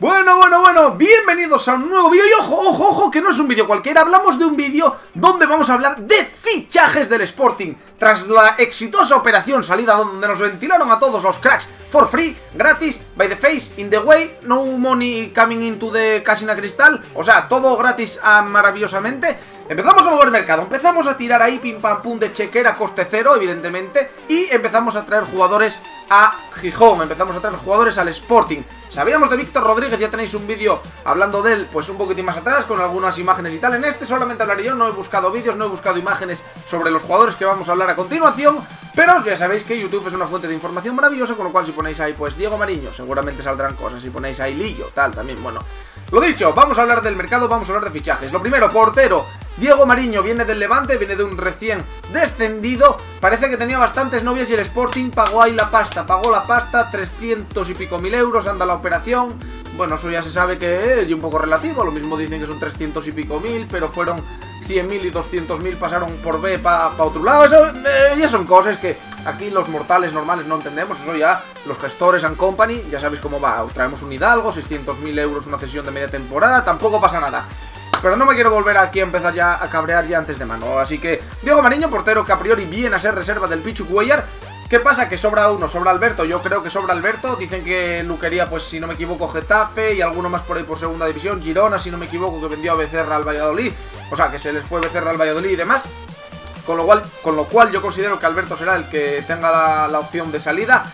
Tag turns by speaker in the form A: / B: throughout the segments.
A: Bueno, bueno, bueno, bienvenidos a un nuevo vídeo. Y ojo, ojo, ojo, que no es un vídeo cualquiera. Hablamos de un vídeo donde vamos a hablar de fichajes del Sporting. Tras la exitosa operación salida donde nos ventilaron a todos los cracks For free, gratis, by the face, in the way, no money coming into the casina cristal O sea, todo gratis ah, maravillosamente. Empezamos a mover mercado, empezamos a tirar ahí pim pam pum de chequera coste cero, evidentemente Y empezamos a traer jugadores a Gijón, empezamos a traer jugadores al Sporting. Sabíamos de Víctor Rodríguez, ya tenéis un vídeo hablando de él pues un poquitín más atrás con algunas imágenes y tal. En este solamente hablaré yo, no he buscado vídeos, no he buscado imágenes sobre los jugadores que vamos a hablar a continuación Pero ya sabéis que YouTube es una fuente de información maravillosa, con lo cual si ponéis ahí pues Diego Mariño seguramente saldrán cosas. Si ponéis ahí Lillo, tal, también, bueno. Lo dicho, vamos a hablar del mercado, vamos a hablar de fichajes. Lo primero, portero Diego Mariño viene del Levante, viene de un recién descendido. Parece que tenía bastantes novias y el Sporting pagó ahí la pasta. Pagó la pasta, 300 y pico mil euros, anda la operación. Bueno, eso ya se sabe que es un poco relativo. Lo mismo dicen que son 300 y pico mil, pero fueron 100.000 y 200.000 pasaron por B para pa otro lado. Eso eh, ya son cosas que aquí los mortales normales no entendemos. Eso ya los gestores and company, ya sabéis cómo va. Traemos un Hidalgo, 600.000 euros una cesión de media temporada Tampoco pasa nada pero no me quiero volver aquí a empezar ya a cabrear ya antes de mano. Así que Diego Mariño, portero que a priori viene a ser reserva del Pichu Cuellar. ¿Qué pasa? Que sobra uno, sobra Alberto, yo creo que sobra Alberto, dicen que Luquería, pues si no me equivoco, Getafe y alguno más por ahí por segunda división, Girona, si no me equivoco, que vendió a Becerra al Valladolid, o sea, que se les fue Becerra al Valladolid y demás, con lo cual, con lo cual yo considero que Alberto será el que tenga la, la opción de salida,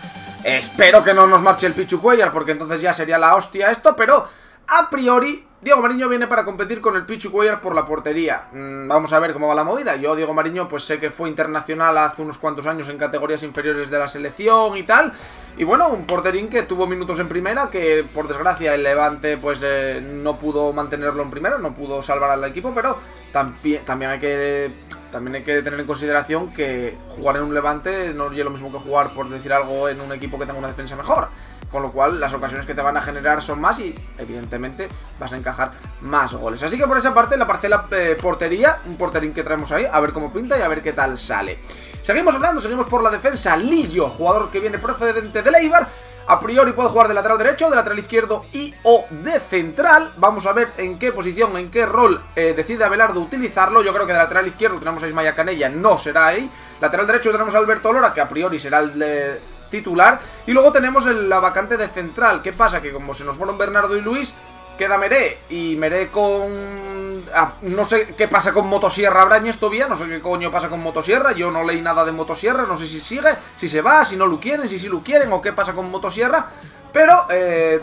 A: espero que no nos marche el Pichu Cuellar, porque entonces ya sería la hostia esto, pero a priori Diego Mariño viene para competir con el Pichu Cuellar por la portería. Mm, vamos a ver cómo va la movida. Yo, Diego Mariño, pues sé que fue internacional hace unos cuantos años en categorías inferiores de la selección y tal. Y bueno, un porterín que tuvo minutos en primera, que por desgracia el Levante pues eh, no pudo mantenerlo en primera, no pudo salvar al equipo, pero también, también hay que también hay que tener en consideración que jugar en un Levante no es lo mismo que jugar, por decir algo, en un equipo que tenga una defensa mejor. Con lo cual, las ocasiones que te van a generar son más y, evidentemente, vas a encajar más goles. Así que por esa parte, la parcela eh, portería, un porterín que traemos ahí, a ver cómo pinta y a ver qué tal sale. Seguimos hablando, seguimos por la defensa. Lillo, jugador que viene procedente de Leibar a priori puede jugar de lateral derecho, de lateral izquierdo y o de central. Vamos a ver en qué posición, en qué rol eh, decide Abelardo utilizarlo. Yo creo que de lateral izquierdo tenemos a Ismaia Canella, no será ahí. Lateral derecho tenemos a Alberto Lora, que a priori será el titular. Y luego tenemos la vacante de central. ¿Qué pasa? Que como se nos fueron Bernardo y Luis, queda Meré. Y Meré con Ah, no sé qué pasa con Motosierra Brañez todavía, no sé qué coño pasa con Motosierra, yo no leí nada de Motosierra, no sé si sigue, si se va, si no lo quieren, si sí lo quieren o qué pasa con Motosierra, pero eh,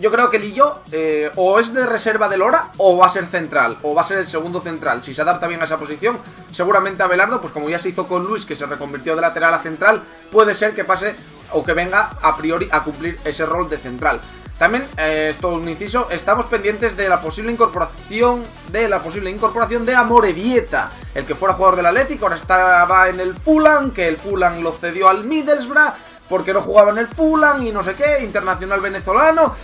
A: yo creo que Lillo eh, o es de reserva de Lora o va a ser central, o va a ser el segundo central, si se adapta bien a esa posición, seguramente Abelardo, pues como ya se hizo con Luis, que se reconvirtió de lateral a central, puede ser que pase o que venga a priori a cumplir ese rol de central. También, eh, esto un inciso, estamos pendientes de la posible incorporación de la posible incorporación de Amorevieta, el que fuera jugador del Atlético, ahora estaba en el Fulham, que el Fulham lo cedió al Middlesbrough porque no jugaba en el Fulham y no sé qué, internacional venezolano.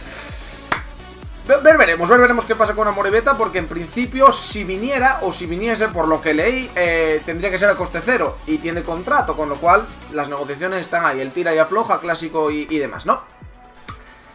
A: Ver, veremos, ver, veremos qué pasa con Amorevieta, porque en principio si viniera, o si viniese, por lo que leí, eh, tendría que ser a coste cero, y tiene contrato, con lo cual las negociaciones están ahí, el tira y afloja, clásico y demás, ¿no?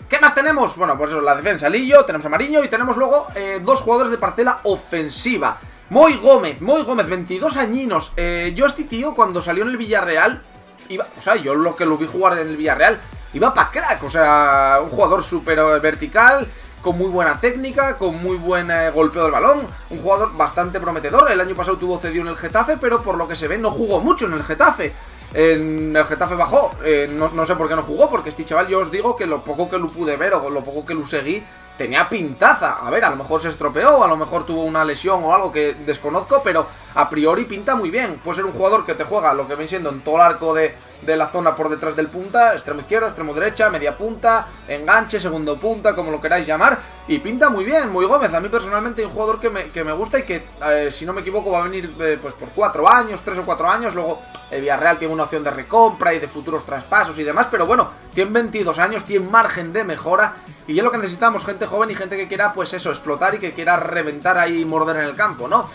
A: ¿Qué más tenemos? Bueno, pues eso, la defensa Lillo, tenemos a Mariño y tenemos luego eh, dos jugadores de parcela ofensiva. Moy Gómez, Moy Gómez, 22 añinos. Eh, yo este tío cuando salió en el Villarreal, iba, o sea, yo lo que lo vi jugar en el Villarreal, iba para crack, o sea, un jugador súper vertical, con muy buena técnica, con muy buen eh, golpeo del balón, un jugador bastante prometedor. El año pasado tuvo cedido en el Getafe, pero por lo que se ve no jugó mucho en el Getafe. En el Getafe bajó, eh, no, sé por qué no jugó, porque este chaval yo os digo que lo poco que lo pude ver o lo poco que lo seguí tenía pintaza. A ver, a lo mejor se estropeó, a lo mejor tuvo una lesión o algo que desconozco, pero a priori pinta muy bien. Puede ser un jugador que te juega lo que viene siendo en todo el arco de, de la zona por detrás del punta, extremo izquierda, extremo derecha, media punta, enganche, segundo punta, como lo queráis llamar, y pinta muy bien, muy Gómez. A mí personalmente es un jugador que me, que me gusta y que, eh, si no me equivoco, va a venir eh, pues por cuatro años, tres o cuatro años, luego el Villarreal tiene una opción de recompra y de futuros traspasos y demás, pero bueno, tiene 22 años, tiene margen de mejora y es lo que necesitamos, gente joven y gente que quiera, pues eso, explotar y que quiera reventar ahí y morder en el campo, ¿no?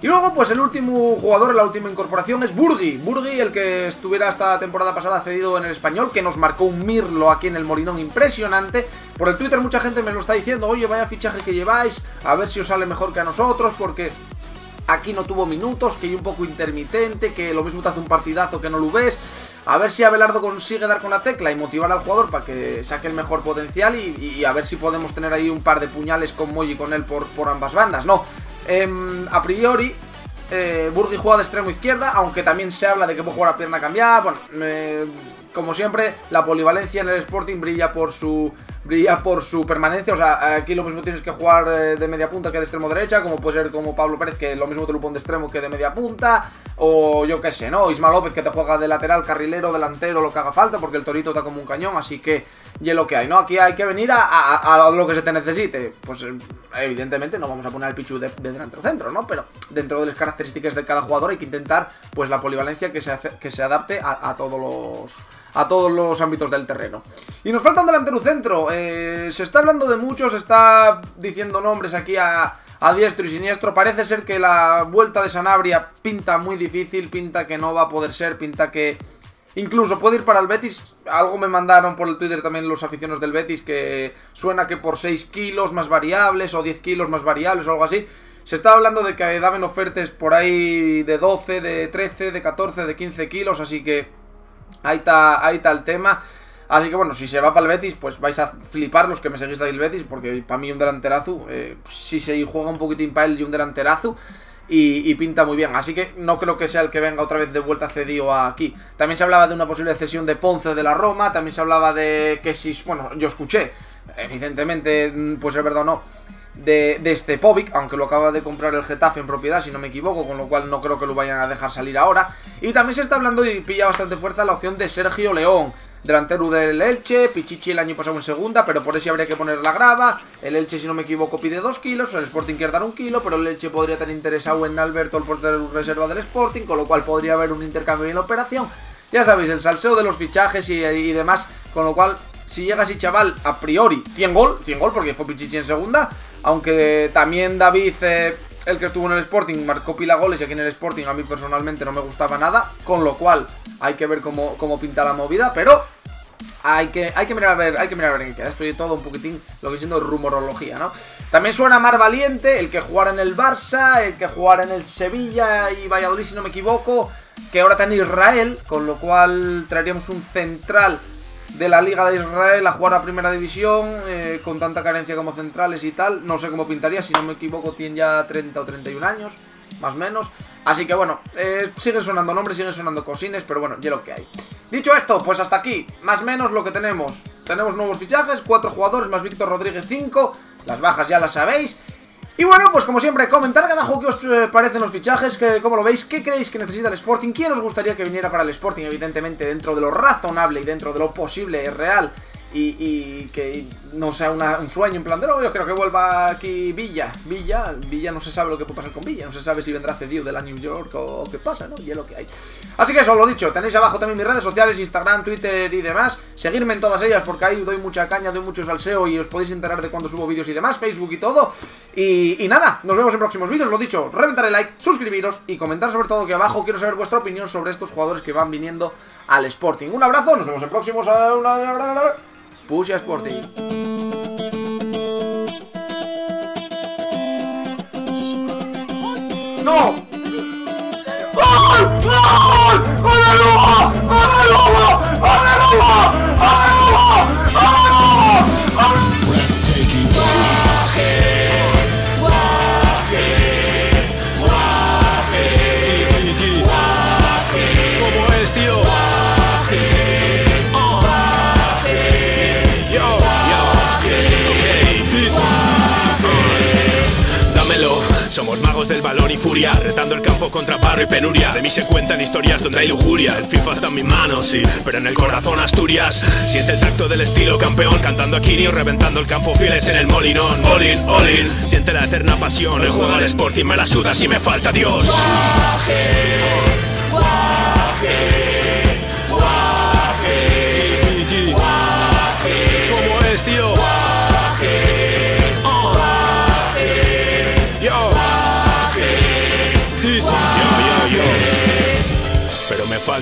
A: Y luego, pues el último jugador, la última incorporación es Burgi. Burgi, el que estuviera esta temporada pasada cedido en el español, que nos marcó un Mirlo aquí en el Molinón impresionante. Por el Twitter mucha gente me lo está diciendo, oye, vaya fichaje que lleváis, a ver si os sale mejor que a nosotros, porque aquí no tuvo minutos, que hay un poco intermitente, que lo mismo te hace un partidazo que no lo ves. A ver si Abelardo consigue dar con la tecla y motivar al jugador para que saque el mejor potencial y, a ver si podemos tener ahí un par de puñales con Moy y con él por, por ambas bandas. No, Em, a priori, eh, Burgi juega de extremo izquierda, aunque también se habla de que puede jugar a pierna cambiada. Bueno, como siempre, la polivalencia en el Sporting brilla por su brilla por su permanencia. O sea, aquí lo mismo tienes que jugar eh, de media punta que de extremo derecha, como puede ser como Pablo Pérez, que lo mismo te lo pone de extremo que de media punta, o yo qué sé, ¿no? Isma López, que te juega de lateral, carrilero, delantero, lo que haga falta, porque el torito está como un cañón, así que, y es lo que hay, ¿no? Aquí hay que venir a, lo que se te necesite. Pues eh, evidentemente no vamos a poner el Pichu de, delantero centro, ¿no? Pero dentro de las características de cada jugador hay que intentar, pues, la polivalencia que se, que se adapte a todos los a todos los ámbitos del terreno. Y nos falta delantero centro. Eh, se está hablando de muchos, se está diciendo nombres aquí a diestro y siniestro. Parece ser que la vuelta de Sanabria pinta muy difícil, pinta que no va a poder ser, pinta que... Incluso puede ir para el Betis. Algo me mandaron por el Twitter también los aficionados del Betis que suena que por 6 kilos más variables o 10 kilos más variables o algo así. Se está hablando de que daban ofertas por ahí de 12, de 13, de 14, de 15 kilos. Así que Ahí está, ahí está el tema. Así que bueno, si se va para el Betis, pues vais a flipar los que me seguís del Betis, porque para mí un delanterazo, eh, si se juega un poquitín para él y un delanterazo, y, pinta muy bien. Así que no creo que sea el que venga otra vez de vuelta cedido aquí. También se hablaba de una posible cesión de Ponce de la Roma, también se hablaba de que si, bueno, yo escuché, evidentemente, mm, pues es verdad o no, de, de este Povic, aunque lo acaba de comprar el Getafe en propiedad, si no me equivoco, con lo cual no creo que lo vayan a dejar salir ahora. Y también se está hablando y pilla bastante fuerza la opción de Sergio León, delantero del Elche, Pichichi el año pasado en segunda, pero por eso habría que poner la grava. El Elche, si no me equivoco, pide 2 kilos, el Sporting quiere dar un kilo, pero el Elche podría tener interesado en Alberto, el portero reserva del Sporting, con lo cual podría haber un intercambio en la operación. Ya sabéis, el salseo de los fichajes y, y demás, con lo cual si llega así chaval, a priori, 100 gol, 100 gol porque fue Pichichi en segunda, aunque también David, eh, el que estuvo en el Sporting, marcó pila goles y aquí en el Sporting a mí personalmente no me gustaba nada, con lo cual hay que ver cómo, cómo pinta la movida, pero hay que, hay que mirar a ver, hay que mirar ver en qué queda. Estoy todo un poquitín lo que siendo rumorología, ¿no? También suena Mar Valiente, el que jugara en el Barça, el que jugara en el Sevilla y Valladolid, si no me equivoco, que ahora está en Israel, con lo cual traeríamos un central de la Liga de Israel a jugar a Primera División eh, con tanta carencia como centrales y tal. No sé cómo pintaría, si no me equivoco tiene ya 30 o 31 años, más o menos. Así que bueno, eh, siguen sonando nombres, siguen sonando cosines, pero bueno, ya lo que hay. Dicho esto, pues hasta aquí, más o menos lo que tenemos. Tenemos nuevos fichajes, cuatro jugadores más Víctor Rodríguez 5, las bajas ya las sabéis. Y bueno, pues como siempre, comentar acá abajo qué os eh, parecen los fichajes, que, cómo lo veis, qué creéis que necesita el Sporting, quién os gustaría que viniera para el Sporting, evidentemente dentro de lo razonable y dentro de lo posible, real y, que no sea un sueño en plan de no, yo creo que vuelva aquí Villa. Villa, Villa no se sabe lo que puede pasar con Villa, no se sabe si vendrá cedido de la New York o, qué pasa, ¿no? Y es lo que hay. Así que eso, lo dicho, tenéis abajo también mis redes sociales, Instagram, Twitter y demás. Seguirme en todas ellas porque ahí doy mucha caña, doy mucho salseo y os podéis enterar de cuando subo vídeos y demás, Facebook y todo. Y, nada, nos vemos en próximos vídeos, lo dicho, reventar el like, suscribiros y comentar sobre todo que abajo quiero saber vuestra opinión sobre estos jugadores que van viniendo al Sporting. Un abrazo, nos vemos en próximos... Puxa Sporting. ¡No! ¡Gol! ¡Gol! ¡Aleluya! ¡Aleluya! ¡Aleluya! ¡Aleluya!
B: Del balón y furia Retando el campo contra paro y penuria. De mí se cuentan historias donde hay lujuria. El FIFA está en mis manos, sí, pero en el corazón Asturias. Siente el tacto del estilo campeón Cantando a Kirio, reventando el campo fieles en el molinón. All in, all in, siente la eterna pasión El juego al Sporting me la suda si me falta Dios